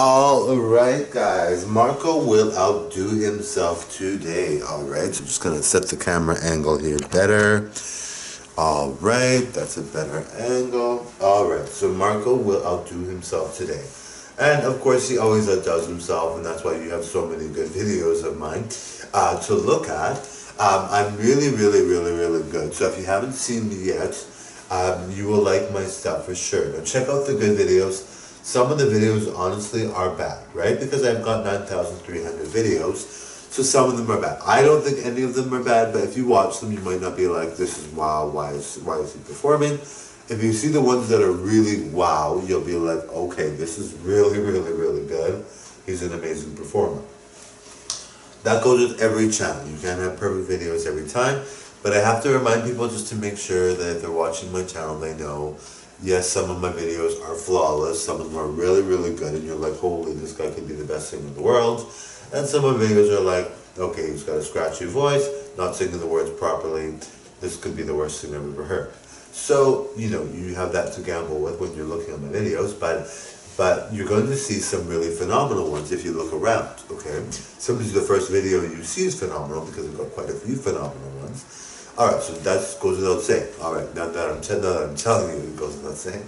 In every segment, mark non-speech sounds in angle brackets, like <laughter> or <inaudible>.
All right, guys. Marco will outdo himself today. All right. So I'm just gonna set the camera angle here better. All right, that's a better angle. All right. So Marco will outdo himself today. And of course, he always outdoes himself, and that's why you have so many good videos of mine uh, to look at. Um, I'm really, really, really, really good. So if you haven't seen me yet, um, you will like my stuff for sure. Now check out the good videos. Some of the videos honestly are bad, right? Because I've got 9,300 videos, so some of them are bad. I don't think any of them are bad, but if you watch them, you might not be like, this is wow, why is, why is he performing? If you see the ones that are really wow, you'll be like, okay, this is really, really, really good. He's an amazing performer. That goes with every channel. You can't have perfect videos every time, but I have to remind people just to make sure that if they're watching my channel, they know yes, some of my videos are flawless, some of them are really, really good, and you're like, holy, this guy could be the best singer in the world. And some of my videos are like, okay, he's got a scratchy voice, not singing the words properly, this could be the worst thing I've ever heard. So, you know, you have that to gamble with when you're looking at my videos, but but you're going to see some really phenomenal ones if you look around, okay? Sometimes the first video you see is phenomenal because I've got quite a few phenomenal ones. All right, so that goes without saying. All right, now that I'm, that I'm telling you, it goes without saying.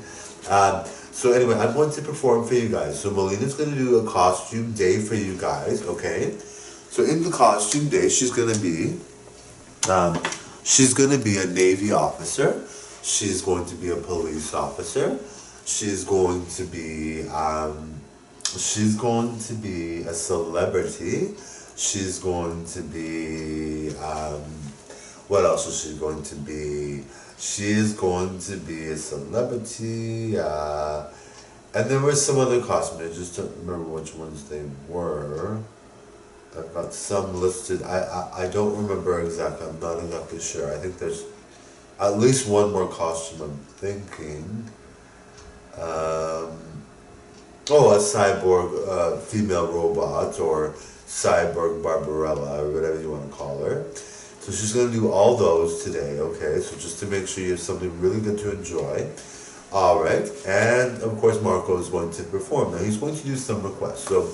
Um, so anyway, I'm going to perform for you guys. So Melina's going to do a costume day for you guys, okay? So in the costume day, she's going to be, um, she's going to be a Navy officer. She's going to be a police officer. She's going to be, um, she's going to be a celebrity. She's going to be, um, what else is she going to be? She is going to be a celebrity. Uh, and there were some other costumes. I just don't remember which ones they were. I've got some listed. I, I, I don't remember exactly. I'm not exactly sure. I think there's at least one more costume I'm thinking. Um, oh, a cyborg uh, female robot or cyborg Barbarella or whatever you want to call her. So she's going to do all those today, okay? So just to make sure you have something really good to enjoy. All right, and of course Marco is going to perform. Now he's going to do some requests. So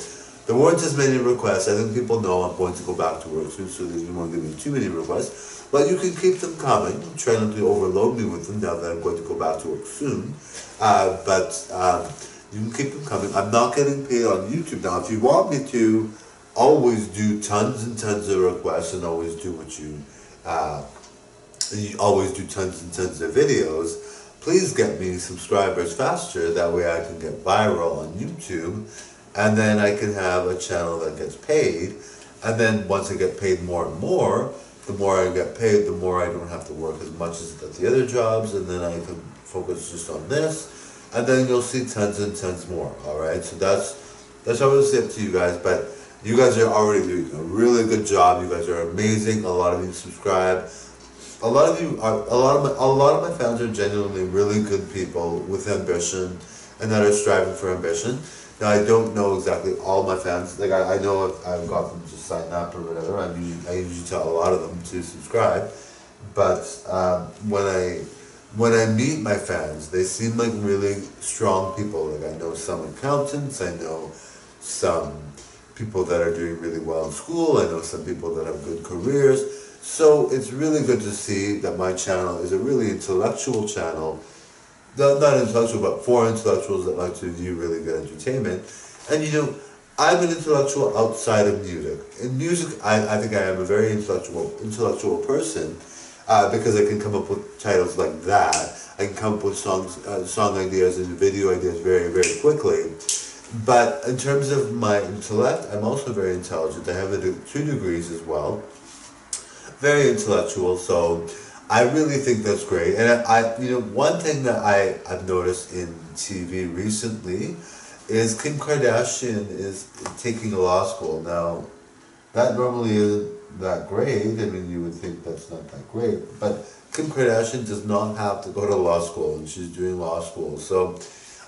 there weren't as many requests. I think people know I'm going to go back to work soon, so there's not going to be too many requests. But you can keep them coming. Try not to overload me with them now that I'm going to go back to work soon. Uh, but um, you can keep them coming. I'm not getting paid on YouTube now. If you want me to, always do tons and tons of requests and always do what you, uh, you always do tons and tons of videos, please get me subscribers faster. That way I can get viral on YouTube and then I can have a channel that gets paid. And then once I get paid more and more, the more I get paid, the more I don't have to work as much as the other jobs, and then I can focus just on this, and then you'll see tons and tons more. All right, so that's that's how up to you guys. But you guys are already doing a really good job. You guys are amazing. A lot of you subscribe. A lot of you are a lot of my a lot of my fans are genuinely really good people with ambition and that are striving for ambition. Now I don't know exactly all my fans. Like I, I know if I've got them to sign up or whatever. I usually I usually tell a lot of them to subscribe. But um, when I when I meet my fans, they seem like really strong people. Like I know some accountants, I know some people that are doing really well in school. I know some people that have good careers. So it's really good to see that my channel is a really intellectual channel. Not, not intellectual, but for intellectuals that like to do really good entertainment. And you know, I'm an intellectual outside of music. In music, I, I think I am a very intellectual intellectual person uh, because I can come up with titles like that. I can come up with songs, uh, song ideas and video ideas very, very quickly. But in terms of my intellect, I'm also very intelligent. I have a, two degrees as well. Very intellectual, so I really think that's great. And I, I, you know, one thing that I, I've noticed in TV recently is Kim Kardashian is taking law school. Now, that normally isn't that great. I mean, you would think that's not that great. But Kim Kardashian does not have to go to law school, and she's doing law school. So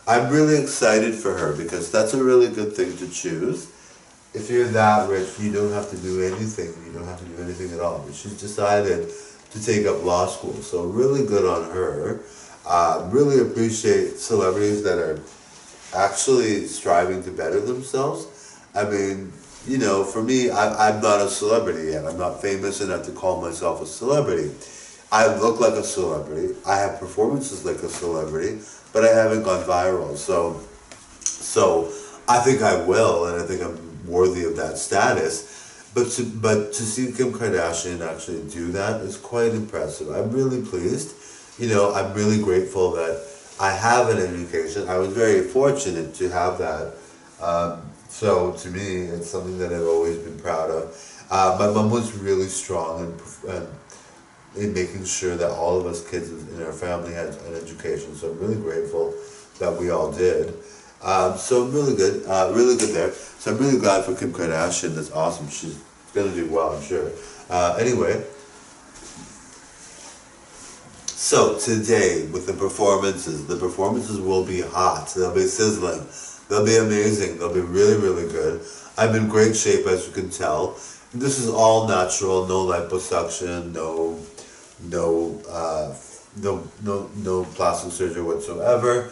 I'm really excited for her because that's a really good thing to choose. If you're that rich, you don't have to do anything. You don't have to do anything at all. But she's decided to take up law school. So really good on her. Uh, really appreciate celebrities that are actually striving to better themselves. I mean, you know, for me, I, I'm not a celebrity yet. I'm not famous enough to call myself a celebrity. I look like a celebrity. I have performances like a celebrity, but I haven't gone viral. So, so I think I will, and I think I'm worthy of that status. But to, but to see Kim Kardashian actually do that is quite impressive. I'm really pleased. You know, I'm really grateful that I have an education. I was very fortunate to have that. Um, so to me, it's something that I've always been proud of. Uh, my mom was really strong and, in, in making sure that all of us kids in our family had an education. So I'm really grateful that we all did. Um, so really good, uh, really good there. So I'm really glad for Kim Kardashian. That's awesome. She's gonna do well, I'm sure. Uh, anyway, so today with the performances, the performances will be hot. They'll be sizzling. They'll be amazing. They'll be really, really good. I'm in great shape, as you can tell. This is all natural. No liposuction. No, no, uh, no, no, no plastic surgery whatsoever.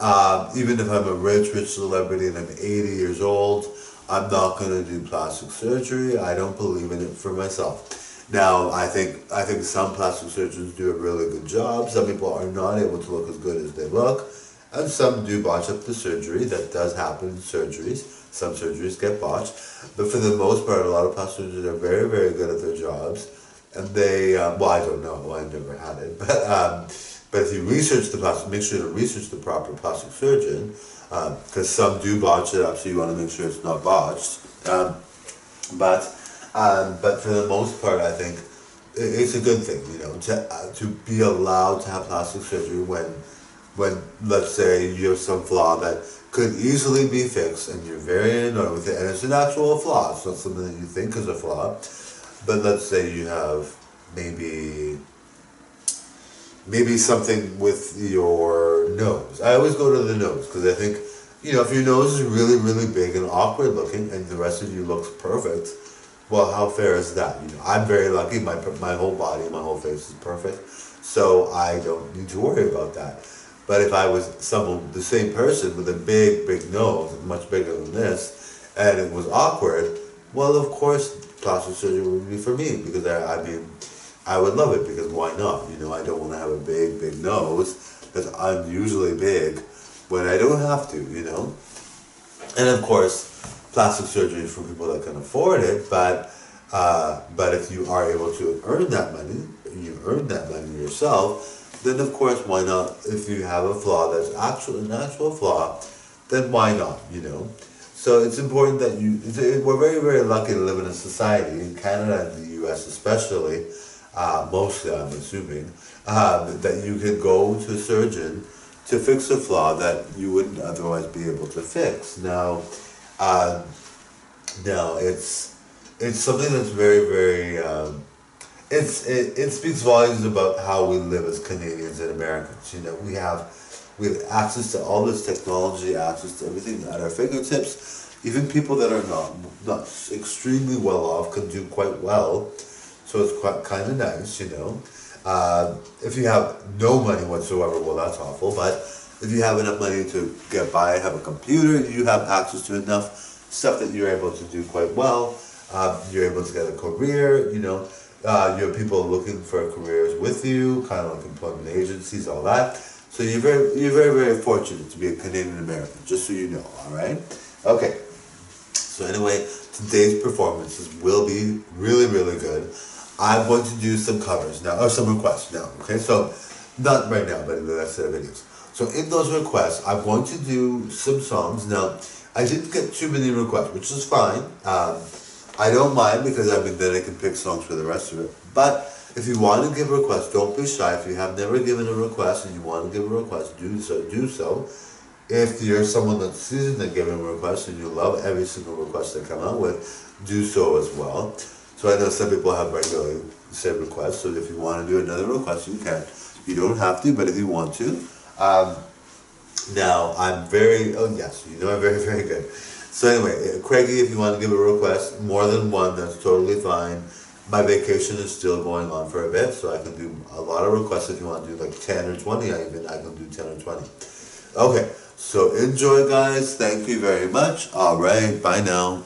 Um, even if I'm a rich, rich celebrity and I'm 80 years old, I'm not going to do plastic surgery. I don't believe in it for myself. Now, I think I think some plastic surgeons do a really good job. Some people are not able to look as good as they look, and some do botch up the surgery. That does happen in surgeries. Some surgeries get botched, but for the most part, a lot of plastic surgeons are very, very good at their jobs, and they. Um, well, I don't know. I never had it, <laughs> but um, but if you research the plastic, make sure to research the proper plastic surgeon, because um, some do botch it up, so you want to make sure it's not botched. Um, but um, but for the most part, I think it's a good thing, you know, to uh, to be allowed to have plastic surgery when when let's say you have some flaw that could easily be fixed and you're very annoyed with it and it's an actual flaw it's not something that you think is a flaw but let's say you have maybe maybe something with your nose i always go to the nose because i think you know if your nose is really really big and awkward looking and the rest of you looks perfect well, how fair is that? You know, I'm very lucky. My my whole body, my whole face is perfect, so I don't need to worry about that. But if I was someone, the same person with a big, big nose, much bigger than this, and it was awkward, well, of course, plastic surgery would be for me because I, I mean, I would love it because why not? You know, I don't want to have a big, big nose because I'm usually big when I don't have to. You know, and of course plastic surgery is for people that can afford it, but uh, but if you are able to earn that money, you earn that money yourself, then of course why not? If you have a flaw that's actually an actual flaw, then why not? You know. So it's important that you. We're very very lucky to live in a society in Canada and the U.S. especially, uh, mostly I'm assuming, uh, that you can go to a surgeon to fix a flaw that you wouldn't otherwise be able to fix. Now uh, no, it's it's something that's very very. Um, it's it, it speaks volumes about how we live as Canadians and Americans. You know, we have we have access to all this technology, access to everything at our fingertips. Even people that are not not extremely well off can do quite well. So it's quite kind of nice, you know. Uh, if you have no money whatsoever, well, that's awful. But if you have enough money to get by, have a computer, you have access to enough stuff that you're able to do quite well. Uh, you're able to get a career, you know. Uh, you have people looking for careers with you, kind of like employment agencies, all that. So you're very, you're very, very fortunate to be a Canadian American, just so you know, all right? Okay. So anyway, today's performances will be really, really good. I'm going to do some covers now, or some requests now, okay? So, not right now, but in the next set of videos. So in those requests, I'm going to do some songs. Now, I didn't get too many requests, which is fine. Um, I don't mind because I mean then I can pick songs for the rest of it. But if you want to give a request, don't be shy. If you have never given a request and you want to give a request, do so. Do so. If you're someone that's seasoned at giving requests and you love every single request they come out with, do so as well. So I know some people have regularly sent requests, so if you want to do another request, you can. You don't have to, but if you want to, um, now, I'm very, oh yes, you know I'm very, <laughs> very good. So anyway, Craigie, if you want to give a request, more than one, that's totally fine. My vacation is still going on for a bit, so I can do a lot of requests if you want to do like 10 or 20, I even, I can do 10 or 20. Okay, So enjoy guys. Thank you very much. All right. Bye now.